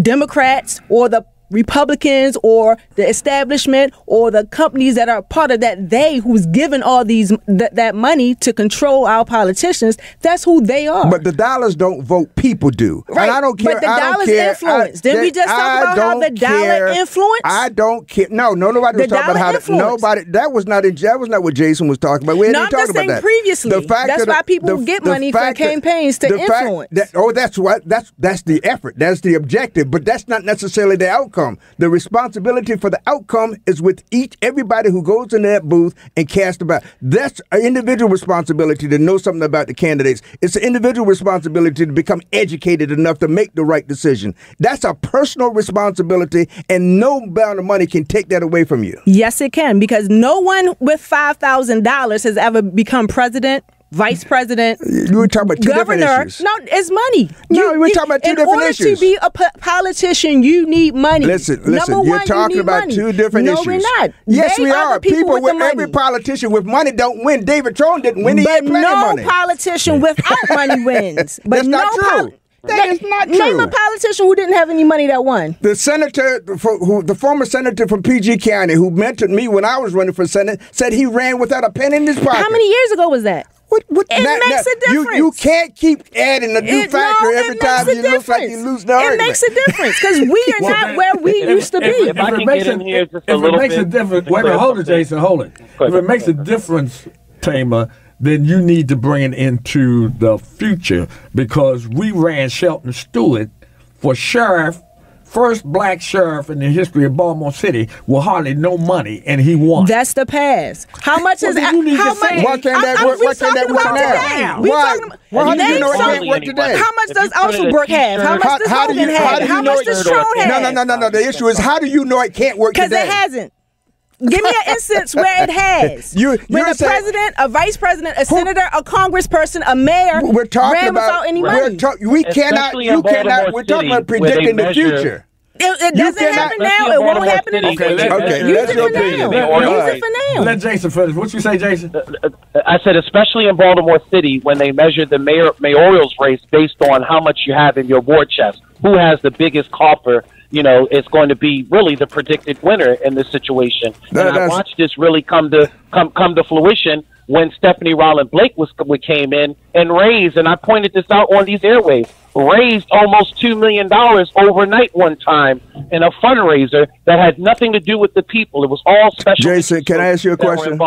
Democrats or the Republicans or the establishment or the companies that are part of that they who's given all these th- that money to control our politicians that's who they are But the dollars don't vote; people do. Right, And I don't care. but the I don't dollar's care. influence. I- Didn't we just talk about how the dollar influence? I don't care. No, no, nobody was The talking about how. Influence. nobody. That was not. In, that was not what Jason was talking about. We No, didn't I'm talk just saying that. previously. That's of why people get money from fact that- campaigns to the influence. that- oh, that's what. That's that's the effort. That's the objective. But that's not necessarily the outcome. The responsibility for the outcome is with each everybody who goes in that booth and cast about. That's an individual responsibility to know something about the candidates. It's an individual responsibility to become educated enough to make the right decision. That's a personal responsibility, and no amount of money can take that away from you. yes it can because no one with $5000 has ever become president vice president You were talking about two different governor issues. no it's money No, we're talking about two different issues. in order to be a po- politician you need money Listen, listen. You're talking you about money. two different no, issues. we're not Yes, They we are are. the people, with, money. every politician with money don't win. David Trone didn't win. He but had plenty no of money. politician without money wins. But That's no not true. That is not true. Name a politician who didn't have any money that won. The senator, for, who, the former senator from PG County, who mentored me when I was running for senate, said he ran without a penny in his pocket. How many years ago was that? What? What? It now- makes now, a You, difference. you can't keep adding a new It- factor no, every it time makes you a look like you difference. lose the It argument. makes a difference because we are Well, not then- where we if- used to if- be. If, If I it can makes get a, in here if it makes a difference, wait a minute, hold it, Jason, hold it. If it makes a difference, Tehma, then you need to bring it into the future because we ran Shelton Stewart for sheriff, first black sheriff in the history of Baltimore City with hardly no money, and he won. That's the past. How much is then you how much? say- Why can't that I'm- work- why can't that talking work about now? today. We Why? talking- Well, how do you know it some- can't work today? How much does you put Ultra it Brook a have? How much does do you Hogan have? How know much it? does No, Strode No, have? no, no, no, no. The issue is how do you know it can't work today? Because it hasn't. Give me an instance where it has. You- when you're a saying- president, a vice president, a senator, a congressperson, a mayor We're talking ran about without any we're money. talk- we cannot Especially in you cannot we're talking about predicting the measure- future. It, it doesn't cannot- happen now. It won't happen in the City, Okay, future. let- Okay, Use that's it your for opinion. now. All Use right. it for now. Let Jason finish. What you say, Jason? Uh, uh, I said, especially in Baltimore City, when they measure the mayor mayoral race based on how much you have in your war chest, who has the biggest coffer, you know, is going to be really the predicted winner in this situation. That- and I watched this really come to come come to fruition when Stephanie Rawlings-Blake was came in and raised, and I pointed this out on these airways, raised almost two million dollars overnight one time in a fundraiser that had nothing to do with the people. It was all special. Jason, can I ask you a question?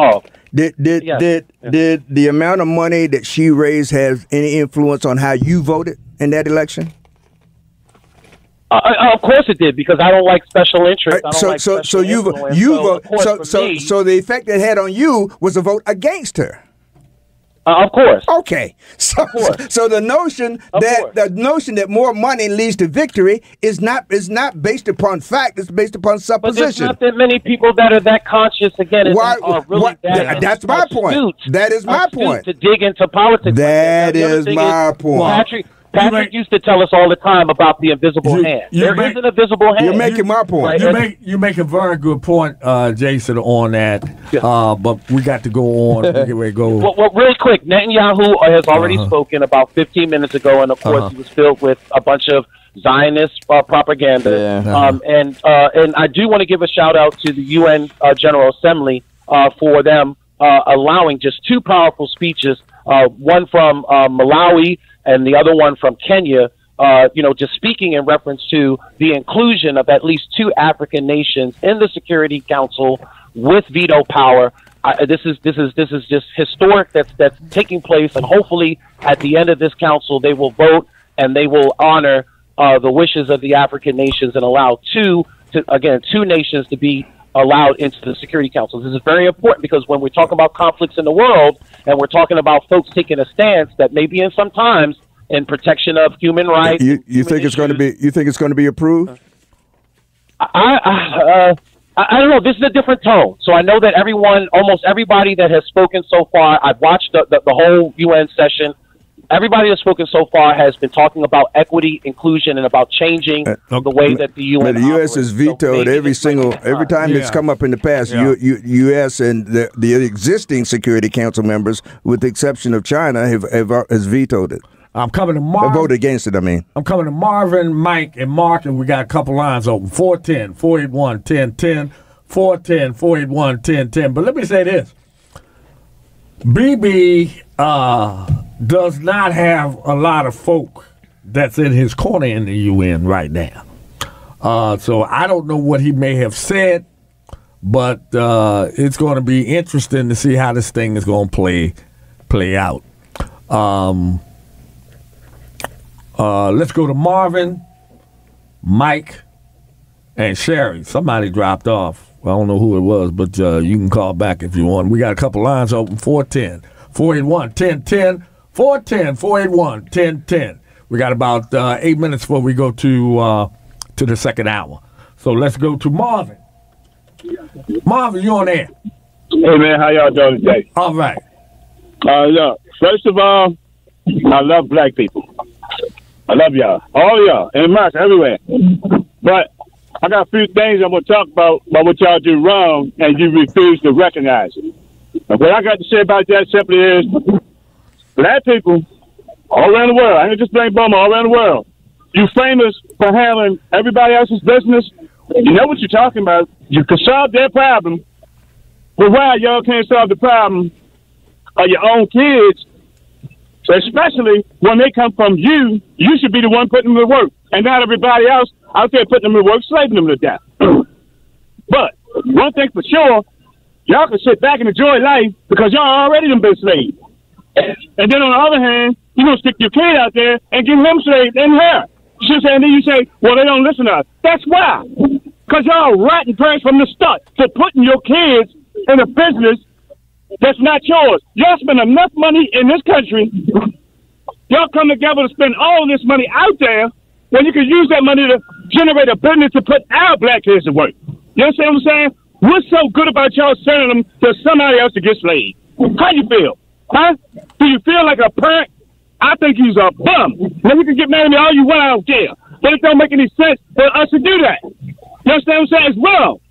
Did did Yes. did did the amount of money that she raised have any influence on how you voted in that election? Uh, uh, of course it did because I don't like special interests. I don't so like so so you you So, vote so so me, so the effect it had on you was a vote against her. uh, of course. Okay, so so the notion Of that course. the notion that more money leads to victory is not is not based upon fact. It's based upon supposition. But there's not that many people that are that conscious again Why- are really why- that that's my point. That is my point. To dig into politics. That like is my point. Patrick, Patrick make- used to tell us all the time about the invisible You- hand. you There make- is an invisible hand. You're making my point. Right. You make you make a very good point, uh, Jason, on that. Uh, but we got to go on. We get ready to go. Well, well, really quick, Netanyahu has already Uh-huh. spoken about 15 minutes ago, and of course Uh-huh. he was filled with a bunch of Zionist uh, propaganda. Yeah. Um, and uh, and I do want to give a shout out to the UN uh, General Assembly uh, for them uh, allowing just two powerful speeches, uh, one from uh, Malawi and the other one from Kenya. Uh, you know, just speaking in reference to the inclusion of at least two African nations in the Security Council with veto power. I, this is this is this is just historic. That's that's taking place, and hopefully at the end of this council, they will vote and they will honor uh, the wishes of the African nations and allow two to again two nations to be allowed into the Security Council. This is very important because when we're talking about conflicts in the world and we're talking about folks taking a stance that maybe in sometimes in protection of human rights, You you think it's going to be you think it's going to be approved? I, I, uh, I I don't know. This is a different tone. So I know that everyone, almost everybody that has spoken so far, I've watched the, the, the whole UN session. Everybody that's spoken so far has been talking about equity, inclusion, and about changing the way that the UN. But the U.S. has vetoed every single every time it's come up in the past. Yeah. U, U, U.S. and the, the existing Security Council members, with the exception of China, have, have has vetoed it. I'm coming to Or Marvin. voted against it. I mean, I'm coming to Marvin, Mike, and Mark, and we got a couple lines open 410, 481, 1010, 410, 481, 1010. But let me say this Bibi uh, does not have a lot of folk that's in his corner in the UN right now. Uh, so I don't know what he may have said, but uh, it's going to be interesting to see how this thing is going to play play out. Um, uh, let's go to Marvin, Mike, and Sherry. Somebody dropped off. I don't know who it was, but uh, you can call back if you want. We got a couple lines open 410, 481, 1010, 410, 481, 1010. We got about uh, eight minutes before we go to uh, to the second hour. So let's go to Marvin. Marvin, you on air? Hey man, how y'all doing today? All right. Uh, look, first of all, I love black people. I love y'all, all y'all, in America, everywhere. But I got a few things I'm gonna talk about about what y'all do wrong, and you refuse to recognize it. And what I got to say about that simply is, black people all around the world. I ain't just blame Boma all around the world. You famous for handling everybody else's business. You know what you're talking about. You can solve their problem, but why y'all can't solve the problem of your own kids Especially when they come from you, you should be the one putting them to work, and not everybody else out there putting them to work, slaving them to death. but one thing for sure, y'all can sit back and enjoy life because y'all already done been slaves. And then on the other hand, you gonna stick your kid out there and give him slaves and her. You see saying? Then you say, well, they don't listen to us. That's why. Because y'all rotten parents from the start for putting your kids in a business that's not yours. Y'all spend enough money in this country. Y'all come together to spend all this money out there when you could use that money to generate a business to put our black kids to work. You understand what I'm saying? What's so good about y'all sending them to somebody else to get slaved? How you feel? Huh? Do you feel like a parent? I think he's a bum. Now you can get mad at me all you want, I don't care. But it don't make any sense for us to do that. You understand what I'm saying? As well.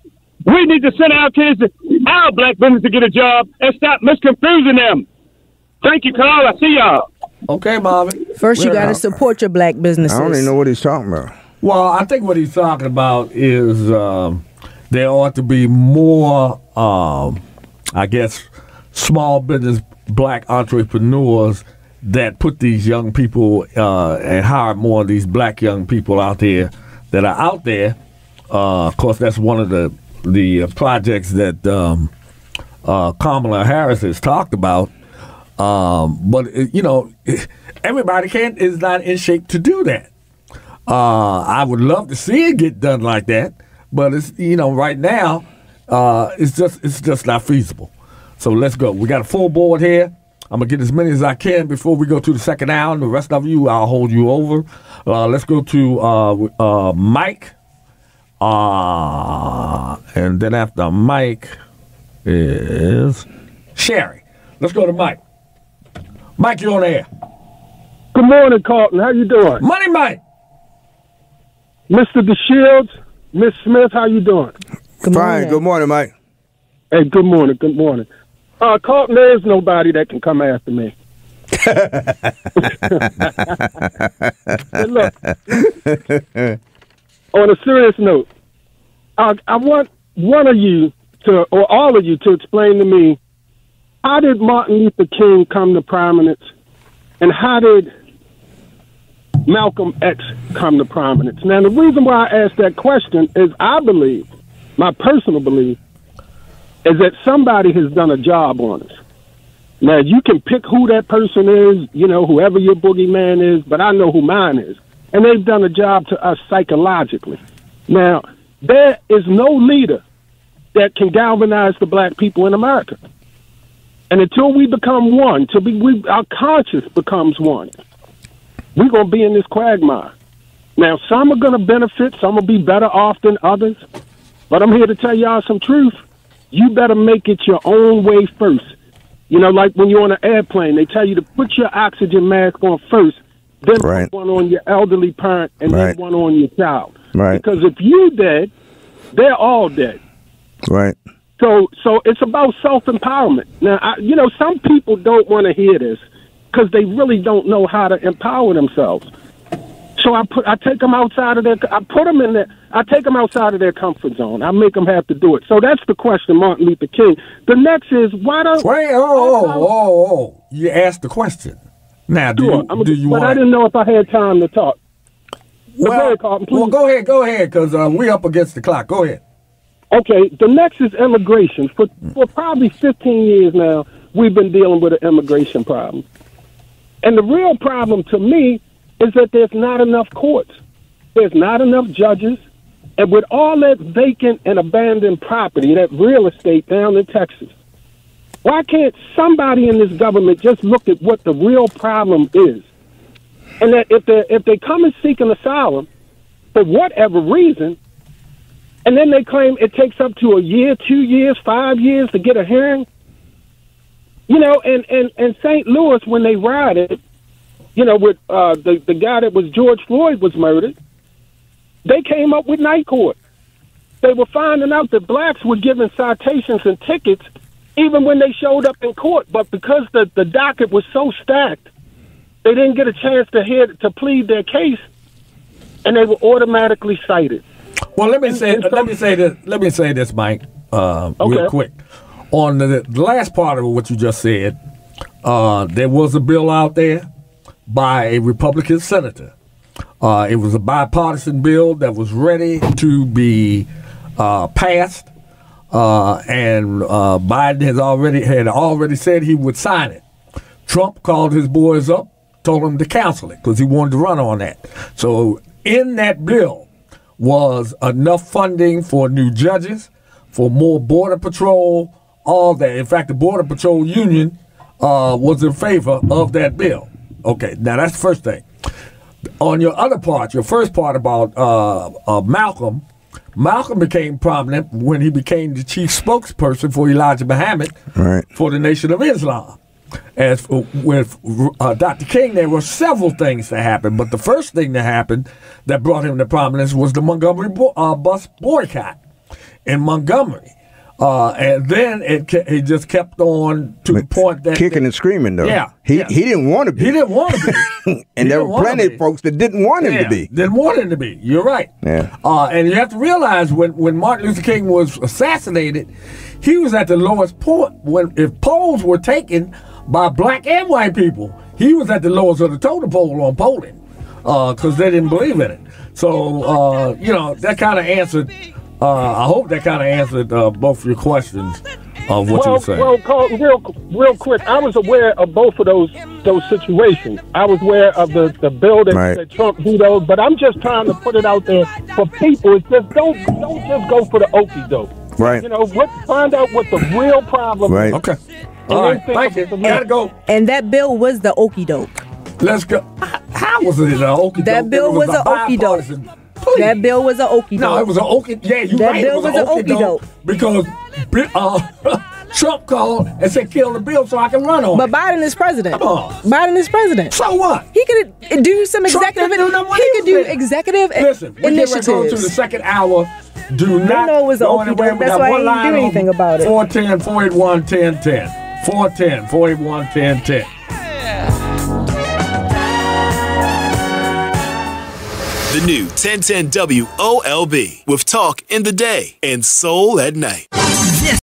We need to send our kids to our black business to get a job and stop misconfusing them. Thank you, Carl. I see y'all. Okay, Marvin. First, you got to support your black businesses. I don't even know what he's talking about. Well, I think what he's talking about is um, there ought to be more, um, I guess, small business black entrepreneurs that put these young people uh, and hire more of these black young people out there that are out there. Uh, of course, that's one of the the uh, projects that um, uh, Kamala Harris has talked about. Um, but uh, you know, everybody can't is not in shape to do that. Uh, I would love to see it get done like that, but it's you know right now it's just it's just not feasible. So let's go. We got a full board here. I'm gonna get as many as I can before we go to the second hour. And the rest of you, I'll hold you over. Uh, let's go to uh, uh, Mike, uh, and then after Mike is Sherry. Let's go to Mike. Mike, you're on the air. Good morning, Carlton. How you doing? Money Mike. Mr. Dashiell, Miss Smith, how you doing? Good Fine. Good morning, Mike. Hey, good morning. Good morning. Uh, Carlton, there is nobody that can come after me. Look, on a serious note, I, I want one of you to, or all of you, to explain to me how did Martin Luther King come to prominence, and how did Malcolm X come to prominence? Now, the reason why I ask that question is I believe, my personal belief, is that somebody has done a job on us. Now, you can pick who that person is, you know, whoever your boogeyman is, but I know who mine is. And they've done a job to us psychologically. Now, there is no leader that can galvanize the black people in America. And until we become one, till we, we our conscience becomes one, we're going to be in this quagmire. Now, some are going to benefit, some will be better off than others. But I'm here to tell y'all some truth. You better make it your own way first. You know, like when you're on an airplane, they tell you to put your oxygen mask on first, then Right. put one on your elderly parent, and Right. then one on your child. Right. Because if you dead, they're all dead. Right. So, so it's about self empowerment. Now, I, you know, some people don't want to hear this because they really don't know how to empower themselves. So I put, I take them outside of their, I put them in there, I take them outside of their comfort zone. I make them have to do it. So that's the question, Martin Luther King. The next is why don't? Wait, oh, oh, oh, oh! You asked the question. Now, do Sure, you, I'm do you but I didn't know if I had time to talk. But go Well, ahead, Carlton, well, go ahead, go ahead, because uh, we up against the clock. Go ahead. Okay, the next is immigration. For for probably 15 years now, we've been dealing with an immigration problem. And the real problem to me is that there's not enough courts. There's not enough judges. And with all that vacant and abandoned property, that real estate down in Texas, why can't somebody in this government just look at what the real problem is? And that if they if they come and seek an asylum for whatever reason, and then they claim it takes up to a year, two years, five years to get a hearing. You know, and and and St. Louis when they rioted, you know, with uh, the the guy that was George Floyd was murdered, they came up with night court. They were finding out that blacks were given citations and tickets even when they showed up in court, but because the the docket was so stacked, they didn't get a chance to hear to plead their case, and they were automatically cited. Well, let me say let me say this. Let me say this, Mike, uh, real quick. On the, the last part of what you just said, uh, there was a bill out there by a Republican senator. Uh, it was a bipartisan bill that was ready to be uh, passed, uh, and uh, Biden has already had already said he would sign it. Trump called his boys up, told them to cancel it because he wanted to run on that. So in that bill was enough funding for new judges, for more border patrol, all that. In fact, the border patrol union uh, was in favor of that bill. Okay, now that's the first thing. On your other part, your first part about uh, uh, Malcolm, Malcolm became prominent when he became the chief spokesperson for Elijah Muhammad Right. for the Nation of Islam. As for, with uh, Dr. King, there were several things that happened, but the first thing that happened that brought him to prominence was the Montgomery bo- uh, bus boycott in Montgomery. Uh, and then it, it just kept on to the point that Kicking and screaming though. Yeah, He yeah. he didn't want to be. he didn't want to be. and he there were plenty of folks that didn't want him Yeah, to be. Didn't want him to be. You're right. Yeah. Uh, and you have to realize when, when Martin Luther King was assassinated, he was at the lowest point. When if polls were taken by black and white people, he was at the lowest of the totem pole on polling because they didn't believe in it. So uh, you know that kind of answered. Uh, I hope that kind of answered uh, both of your questions of what you well, were saying. well, Carl, real, real quick. I was aware of both of those those situations. I was aware of the the bill that, Right. that Trump vetoed, but I'm just trying to put it out there for people. It's just don't don't just go for the okey doke. Right. You know, what, find out what the real problem Right. is. Okay. And All then right. think Thank you. the Gotta go. And that bill was the okey doke. Let's go. How was it an okie That bill was a okey doke. That bill was a okey doke. No, it was an okey. Yeah, you That right. bill it was, was an okey doke. because uh, Trump called and said, "Kill the bill so I can run on." But it." Biden is president. Come on. Biden is president. So what? He could do some Trump executive. do he could do executive Listen, we get ready to go to the second hour. Do not know it was an anywhere. doke. We got why I didn't do anything about it. 410 481 1010. 410 481 1010. The new 1010 WOLB with talk in the day and soul at night.